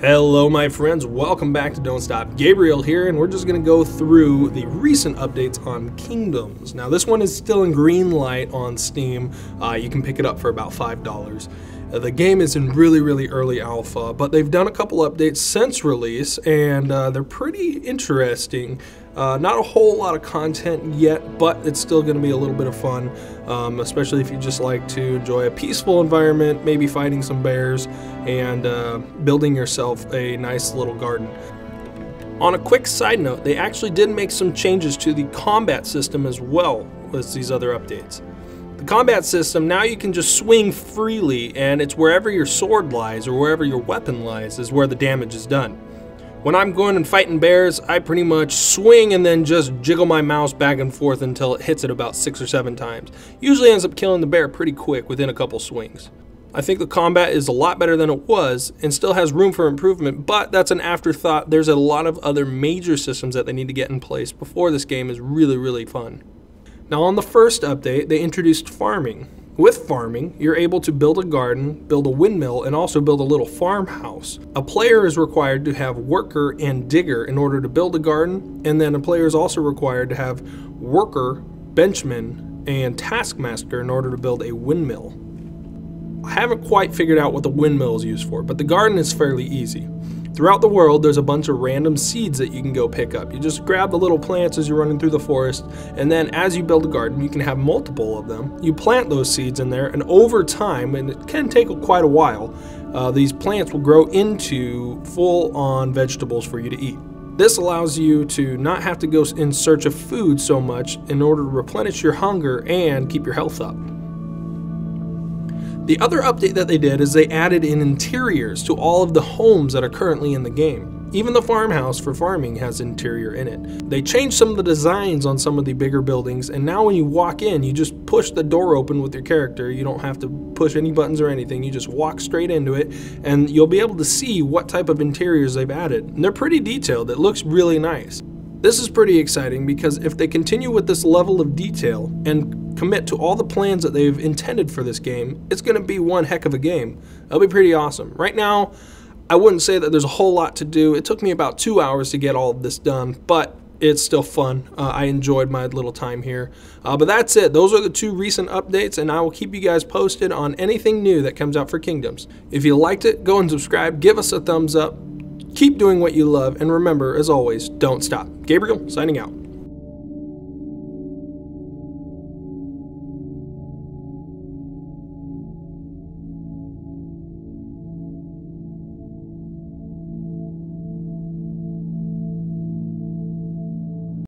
Hello, my friends. Welcome back to Don't Stop. Gabriel here, and we're just going to go through the recent updates on Kingdoms. Now, this one is still in green light on Steam. Uh, you can pick it up for about $5. Uh, the game is in really, really early alpha, but they've done a couple updates since release, and uh, they're pretty interesting. Uh, not a whole lot of content yet, but it's still going to be a little bit of fun, um, especially if you just like to enjoy a peaceful environment, maybe fighting some bears, and uh, building yourself a nice little garden. On a quick side note, they actually did make some changes to the combat system as well as these other updates. Combat system, now you can just swing freely, and it's wherever your sword lies or wherever your weapon lies is where the damage is done. When I'm going and fighting bears, I pretty much swing and then just jiggle my mouse back and forth until it hits it about six or seven times. Usually ends up killing the bear pretty quick within a couple swings. I think the combat is a lot better than it was and still has room for improvement, but that's an afterthought. There's a lot of other major systems that they need to get in place before this game is really, really fun. Now on the first update, they introduced farming. With farming, you're able to build a garden, build a windmill, and also build a little farmhouse. A player is required to have worker and digger in order to build a garden, and then a player is also required to have worker, benchman, and taskmaster in order to build a windmill. I haven't quite figured out what the windmill is used for, but the garden is fairly easy. Throughout the world, there's a bunch of random seeds that you can go pick up. You just grab the little plants as you're running through the forest, and then as you build a garden, you can have multiple of them. You plant those seeds in there, and over time, and it can take quite a while, uh, these plants will grow into full on vegetables for you to eat. This allows you to not have to go in search of food so much in order to replenish your hunger and keep your health up. The other update that they did is they added in interiors to all of the homes that are currently in the game. Even the farmhouse for farming has interior in it. They changed some of the designs on some of the bigger buildings, and now when you walk in, you just push the door open with your character. You don't have to push any buttons or anything. You just walk straight into it, and you'll be able to see what type of interiors they've added. And they're pretty detailed. It looks really nice. This is pretty exciting because if they continue with this level of detail and commit to all the plans that they've intended for this game, it's going to be one heck of a game. It'll be pretty awesome. Right now, I wouldn't say that there's a whole lot to do. It took me about two hours to get all of this done, but it's still fun. Uh, I enjoyed my little time here. Uh, but that's it. Those are the two recent updates, and I will keep you guys posted on anything new that comes out for Kingdoms. If you liked it, go and subscribe, give us a thumbs up, keep doing what you love, and remember, as always, don't stop. Gabriel, signing out.